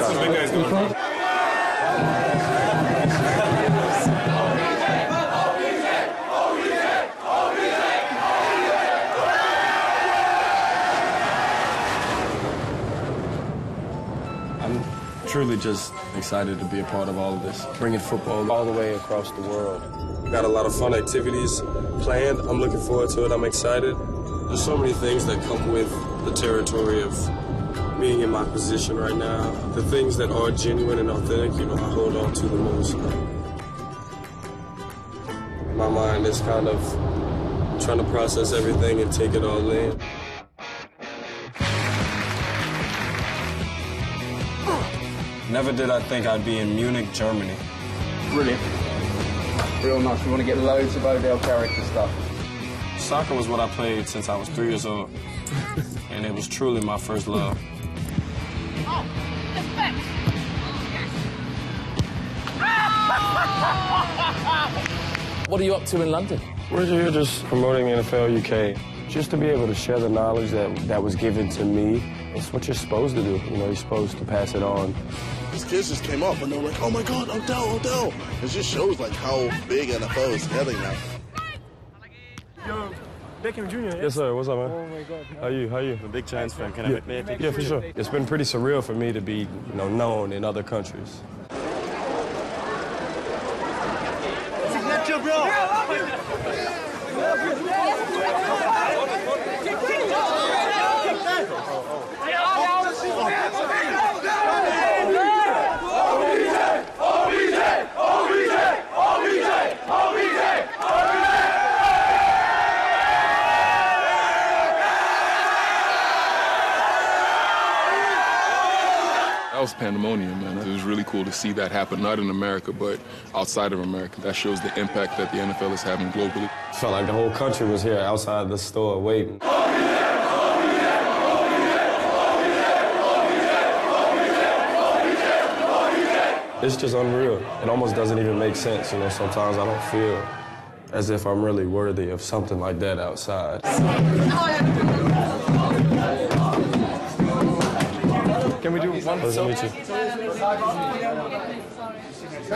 got some big guys going on. I'm truly just excited to be a part of all of this, bringing football all the way across the world. Got a lot of fun activities planned. I'm looking forward to it. I'm excited. There's so many things that come with the territory of being in my position right now. The things that are genuine and authentic, you know, I hold on to the most. My mind is kind of trying to process everything and take it all in. Never did I think I'd be in Munich, Germany. Brilliant. Real nice. We want to get loads of Odell character stuff. Soccer was what I played since I was three years old, and it was truly my first love. Oh, what are you up to in London? We're here just promoting NFL UK, just to be able to share the knowledge that that was given to me. It's what you're supposed to do. You know, you're supposed to pass it on. These kids just came up and they were like, oh my God, Odell, Odell. It just shows like how big NFL is getting now. Yo, Beckham Jr. Yes, sir. What's up, man? Oh my God. How you? How you? I'm a big Giants fan. Can Yeah, I may I yeah, for sure. It's been pretty surreal for me to be, you know, known in other countries. That was pandemonium, man. It was really cool to see that happen, not in America, but outside of America. That shows the impact that the NFL is having globally. Felt like the whole country was here outside the store waiting. It's just unreal. It almost doesn't even make sense. You know, sometimes I don't feel as if I'm really worthy of something like that outside. Can we do one Pleasure to meet you. What's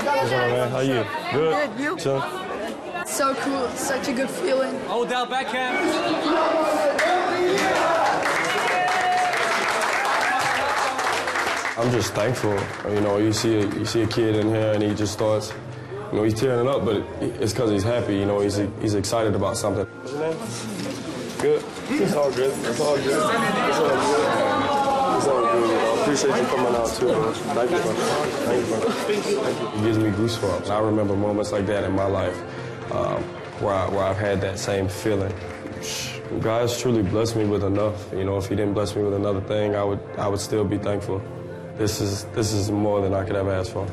up, man? How you? Good? Good, you? Chillin'? So cool. Such a good feeling. Odell Beckham. I'm just thankful. You know, you see a, you see a kid in here and he just starts, you know, he's tearing it up, but it's because he's happy. You know, he's he's excited about something. What's your name? Good. It's all good. It's all good. It's all good. I appreciate you coming out too, man. Thank you, man. Thank you, man. Thank you. It gives me goosebumps. I remember moments like that in my life um, where, I, where I've had that same feeling. God's truly blessed me with enough. You know, if He didn't bless me with another thing, I would I would still be thankful. This is this is more than I could ever ask for.